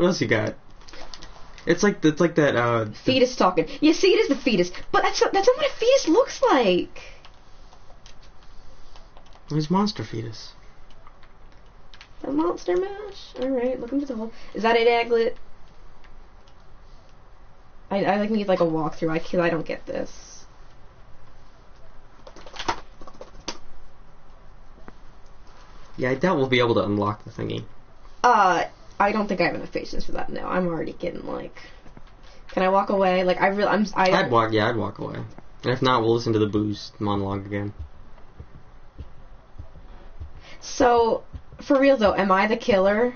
What else you got? It's like it's like that. Uh, Fetus talking. Yeah, see, it is the fetus, but that's not, that's not what a fetus looks like. there's monster fetus. The monster mash. All right, looking for the hole. Is that it, Aglet? I I like need like a walkthrough. I I don't get this. Yeah, I doubt we'll be able to unlock the thingy. Uh, I don't think I have enough patience for that. No, I'm already getting like. Can I walk away? Like I really, I'm. I, I'd walk. Yeah, I'd walk away. And if not, we'll listen to the booze monologue again. So, for real though, am I the killer?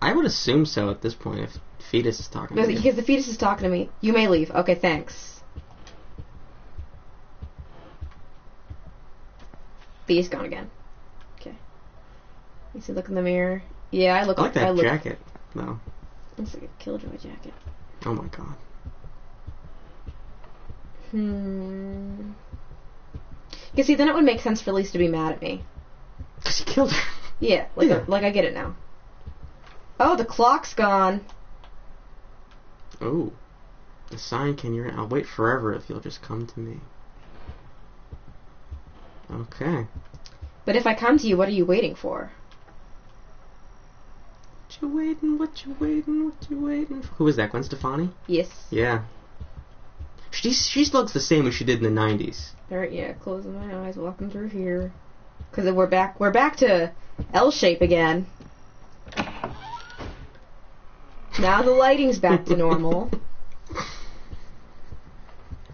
I would assume so at this point if fetus is talking. To Because you. because the fetus is talking to me. You may leave. Okay, thanks. Fetus gone again. Okay. You see, look in the mirror. Yeah, I look I like I that look, jacket, though. Looks like a killjoy jacket. Oh my god. Hmm. You see, then it would make sense for Lisa to be mad at me. Cause he killed her. Yeah, like Yeah. like I get it now. Oh, the clock's gone. Oh. The sign can you I'll wait forever if you'll just come to me. Okay. But if I come to you, what are you waiting for? What you waiting, what you waiting, what you waiting for? Who is that, Gwen Stefani? Yes. Yeah. She she looks the same as she did in the nineties. Alright, yeah, closing my eyes, walking through here. Cause we're back, we're back to L shape again. Now the lighting's back to normal.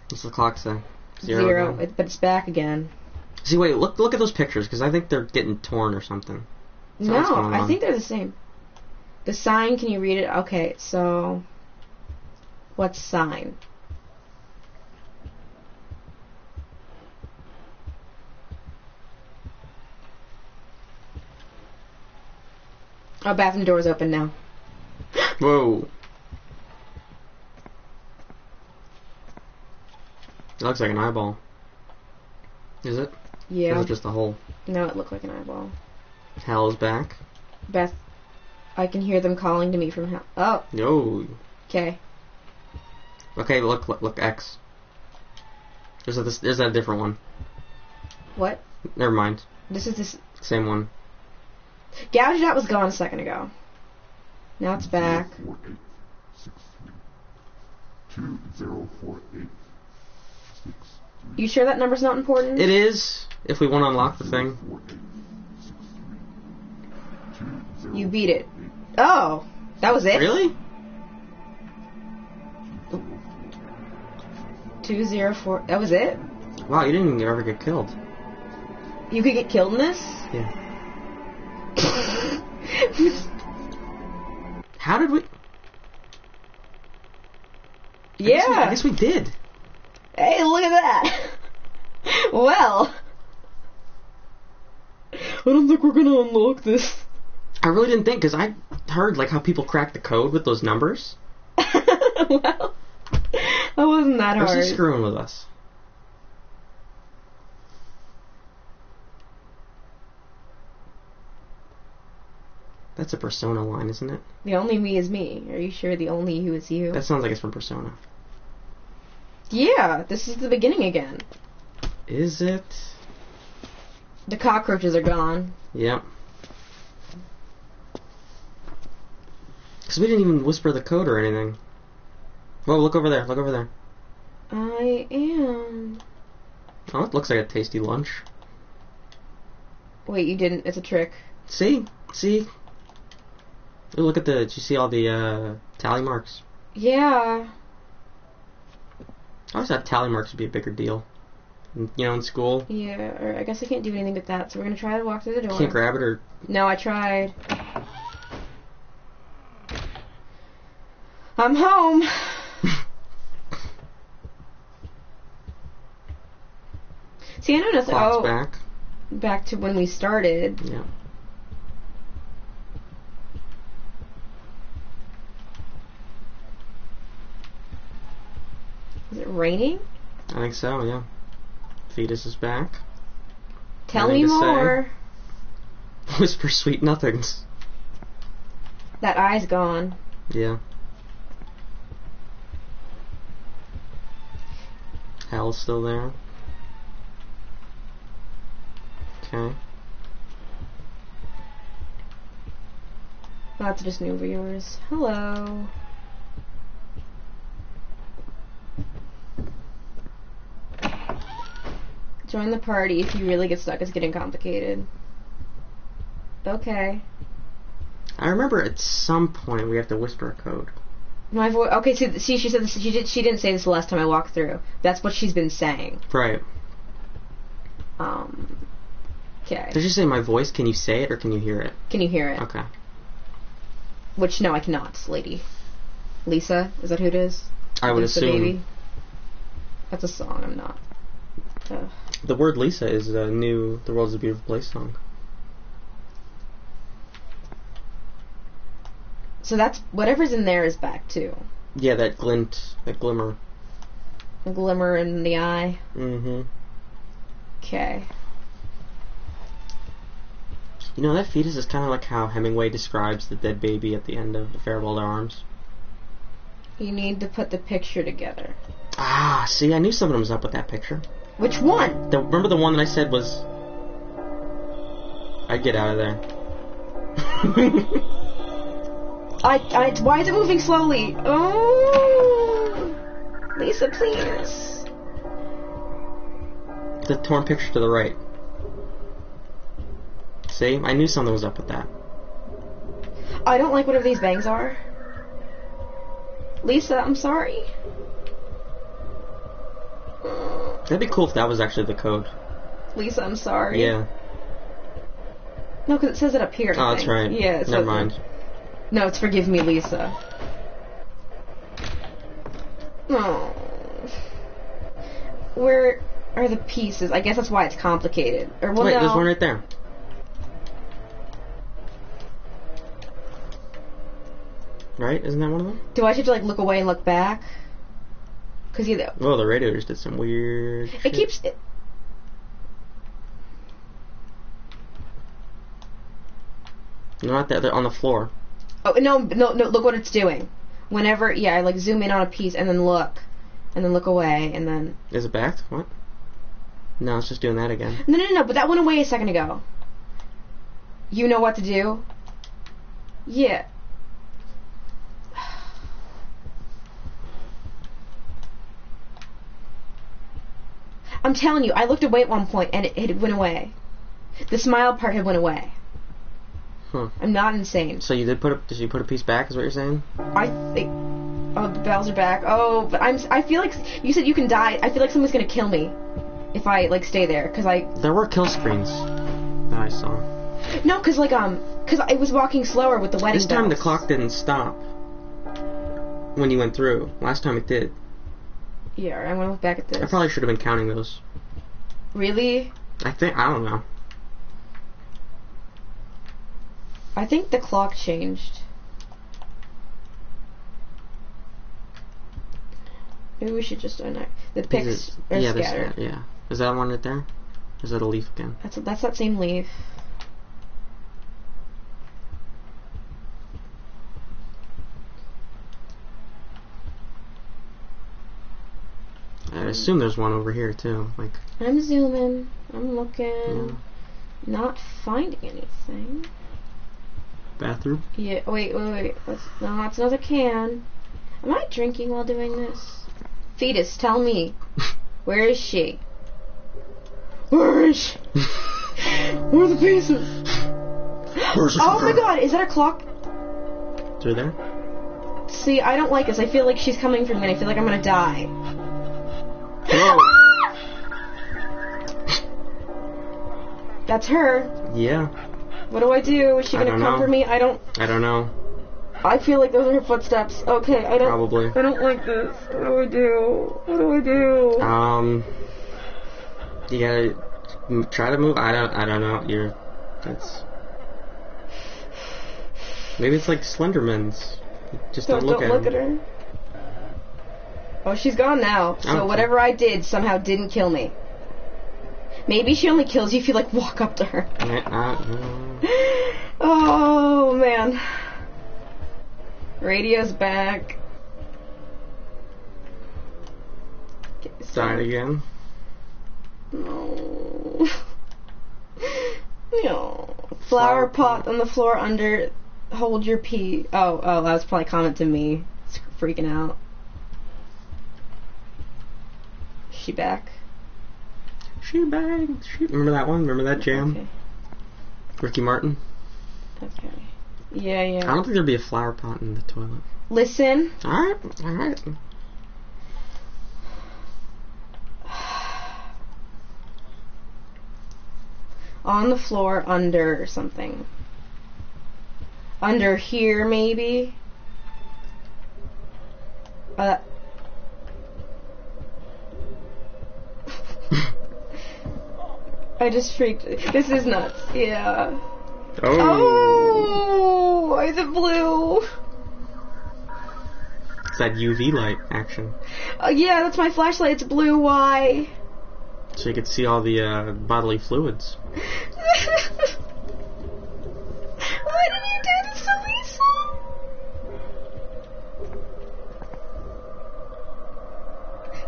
What's the clock say? Zero, again. it, but it's back again. See, wait, look look at those pictures because I think they're getting torn or something. So no, I think they're the same. The sign, can you read it? Okay, so what sign? Oh, bathroom door is open now. Whoa. It looks like an eyeball. Is it? Or Yeah. is it just a hole? No, it looked like an eyeball. Hell is back. Beth, I can hear them calling to me from hell. Oh, No. okay. Okay, look, look, look, X. There's a, this, there's a different one. What? Never mind. This is this. Same one. Gouge out was gone a second ago. Now it's back. Four eight six three two zero four eight six three You sure that number's not important? It is, if we want to unlock the thing. four eight six three two zero You beat it. Oh, that was it. Really? Two zero four. That was it. Wow, you didn't even ever get killed. You could get killed in this. Yeah. How did we? I guess we- yeah. I guess we did. Hey, look at that. well, I don't think we're gonna unlock this. I really didn't think because I heard like how people crack the code with those numbers. well, that wasn't that Or is he screwing with us? That's a Persona line, isn't it? The only me is me. Are you sure the only you is you? That sounds like it's from Persona. yeah, this is the beginning again. Is it? The cockroaches are gone. Yep. Because we didn't even whisper the code or anything. Whoa, look over there, look over there. I am. Oh, it looks like a tasty lunch. Wait, you didn't. It's a trick. See? See? Ooh, look at the, did you see all the, uh, tally marks? Yeah. I always thought tally marks would be a bigger deal. You know, in school. Yeah, or I guess I can't do anything with that, so we're gonna try to walk through the door. Can't grab it or No, I tried. I'm home. See, I know clock's Oh, back. back to when we started. Yeah. Is it raining? I think so, yeah. Fetus is back. Tell Nothing me more. Whisper sweet nothings. That eye's gone. Yeah. Hal's still there. Okay. That's just new viewers. Hello. Join the party if you really get stuck. It's getting complicated. Okay. I remember at some point we have to whisper a code. My voice. Okay, see, see, she said this, she did. She didn't say this the last time I walked through. That's what she's been saying. Right. Um. Okay. Did you say my voice? Can you say it or can you hear it? Can you hear it? Okay. Which no, I cannot, lady. Lisa, is that who it is? I would Lisa assume Baby. That's a song. I'm not. Ugh. the word Lisa is a new "The World's a Beautiful Place" song. So that's whatever's in there is back too. Yeah, that glint, that glimmer. Glimmer in the eye. Mm-hmm. Okay. You know that fetus is kind of like how Hemingway describes the dead baby at the end of *The Farewell to Arms*. You need to put the picture together. Ah, see, I knew something was up with that picture. Which one? The, remember the one that I said was. I'd get out of there. I, I, why is it moving slowly? Oh, Lisa, please. the torn picture to the right. See, I knew something was up with that. I don't like whatever these bangs are. Lisa, I'm sorry. That'd be cool if that was actually the code. Lisa, I'm sorry. Yeah. No, because it says it up here. Oh, that's right. Yeah. It says Never it. No, it's forgive me, Lisa. Oh. Where are the pieces? I guess that's why it's complicated. Or well, Wait, no. there's one right there. Right? Isn't that one of them? Do I have to like look away and look back? Because you know, Well, the radiators did some weird. it shit. keeps. It, No, not that. They're on the floor. Oh no, no, no! Look what it's doing. Whenever, yeah, I like zoom in on a piece and then look, and then look away, and then Is it back? What? No, it's just doing that again. no, no, no. But that went away a second ago. You know what to do. Yeah. I'm telling you, I looked away at one point and it, it went away. The smile part had went away. Huh. I'm not insane. So you did put a, did you put a piece back? Is what you're saying? I think. Oh, the bells are back. Oh, but I'm. I feel like you said you can die. I feel like someone's gonna kill me if I like stay there. Cause I There were kill screens that I saw. no, cause like um, cause I was walking slower with the wedding. This time the clock didn't stop when you went through. Last time it did. Yeah, I'm gonna look back at this. I probably should have been counting those. Really? I think I don't know. I think the clock changed. Maybe we should just unite. The Is pics it- are yeah, scattered. yeah. Is that one right there? Is that a leaf again? That's that's that same leaf. I assume there's one over here too. Like, I'm zooming. I'm looking. yeah. Not finding anything. Bathroom. Yeah. Wait. Wait. Wait. What's, no, that's another can. Am I drinking while doing this? Fetus, tell me. Where is she? Where is she? Where are the pieces? Where's Oh my god, is that a clock? Through there? See, I don't like this. I feel like she's coming for me and I feel like I'm gonna die. Whoa. That's her. Yeah. What do I do? Is she gonna come know. for me? I don't. I don't know. I feel like those are her footsteps. Okay, I don't. Probably. I don't like this. What do I do? What do I do? Um. You gotta m- try to move. I don't. I don't know. You're. That's. Maybe it's like Slenderman's. Just don't, don't look, don't at, look at her. Oh, she's gone now. So Okay. whatever I did somehow didn't kill me. Maybe she only kills you if you like walk up to her. Oh man. Radio's back. Died again. No. no. Flower Flower pot pot. on the floor under. Hold your pee. Oh, oh, that was probably comment to me. It's freaking out. She back? She banged. She... Remember that one? Remember that jam? Okay. Ricky Martin? Okay. Yeah, yeah. I don't think there'd be a flower pot in the toilet. Listen. Alright, alright. On the floor under something. Under here, maybe? Uh. I just freaked. This is nuts. Yeah. Oh! Why is it blue? It's that UV light action. Uh, yeah, that's my flashlight. It's blue. Why? So you could see all the uh, bodily fluids. Why did you do this to Lisa?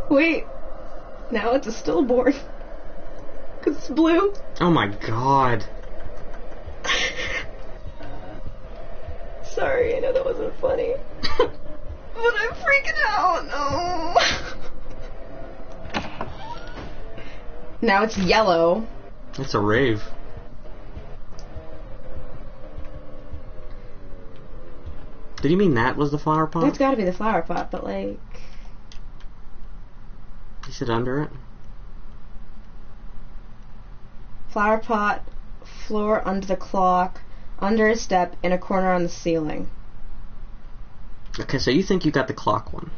Wait. Now it's a stillborn. It's blue. Oh my god. Sorry, I know that wasn't funny. but I'm freaking out. No. now it's yellow. It's a rave. Did you mean that was the flower pot? It's got to be the flower pot, but like, Is it under it? Flower pot, floor under the clock, under a step, in a corner on the ceiling. Okay, so you think you got the clock one.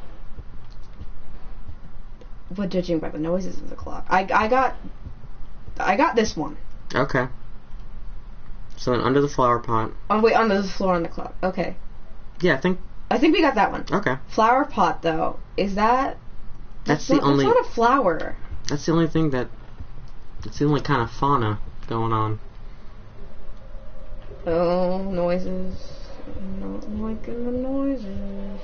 But judging by the noises of the clock, I I got, I got this one. Okay. So then under the flower pot. Oh wait, under the floor on the clock. Okay, Yeah, I think. I think we got that one. Okay. Flower pot though, is that? That's the not, only. That's not a flower. That's the only thing that. That's the only kind of fauna going on. Oh, noises. Not liking the noises.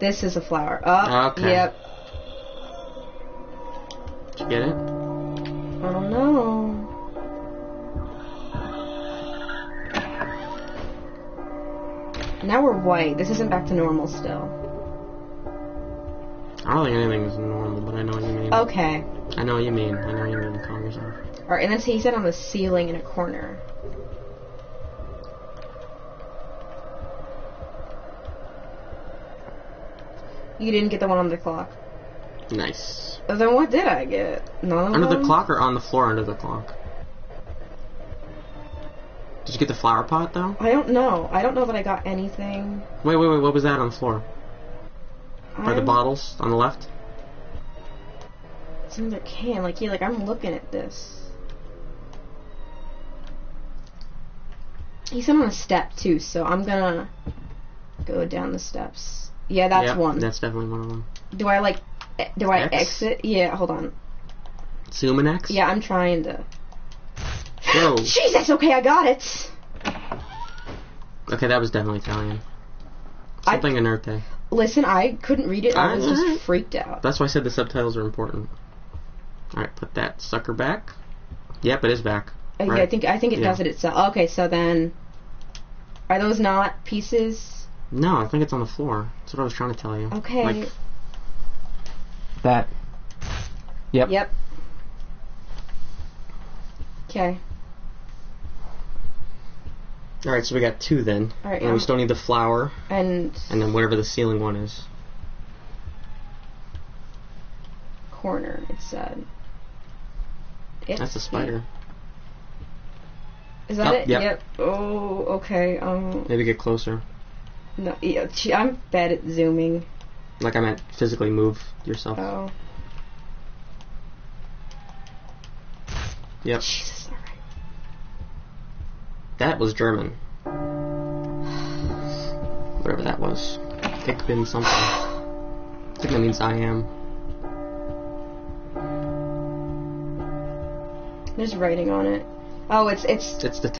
This is a flower. Oh, Okay. yep. Did you get it? I don't know. Now we're white. This isn't back to normal still. I don't think anything is normal, but I know what you mean. Okay. I know what you mean. I know what you mean. Calm yourself. Alright, and then he said on the ceiling in a corner. You didn't get the one on the clock. Nice. Then what did I get? None of Under the clock or on the floor under the clock? Did you get the flower pot though? I don't know. I don't know that I got anything. Wait, wait, wait. What was that on the floor? Are the bottles on the left? It's another can. Like, yeah, like I'm looking at this. He's on a step too, so I'm gonna go down the steps. Yeah, that's Yep, one. That's definitely one of them. Do I like? e- Do I X? exit? Yeah, hold on. Zoom and X? Yeah, I'm trying to. Whoa. Jesus. Okay, I got it. Okay, that was definitely Italian. I- Something inerte. Listen, I couldn't read it. I was just freaked out. That's why I said the subtitles are important. Alright, put that sucker back. Yep, it is back. Uh, Yeah, I think I think it Yeah. does it itself. Okay, so then, are those not pieces? No, I think it's on the floor. That's what I was trying to tell you. Okay. Like that. Yep. Yep. Okay. Alright, so we got two then. Alright, and um, we still need the flower, And and then whatever the ceiling one is. corner. It said. It's That's a spider. Is that Oh, it? yep. Oh, okay. Um, Maybe get closer. no, yeah, gee, I'm bad at zooming. Like I meant physically move yourself. Oh, Yep. Jesus! All right. That was German. Whatever that was. Ich bin something. I think that means I am. There's writing on it. Oh, it's it's It's the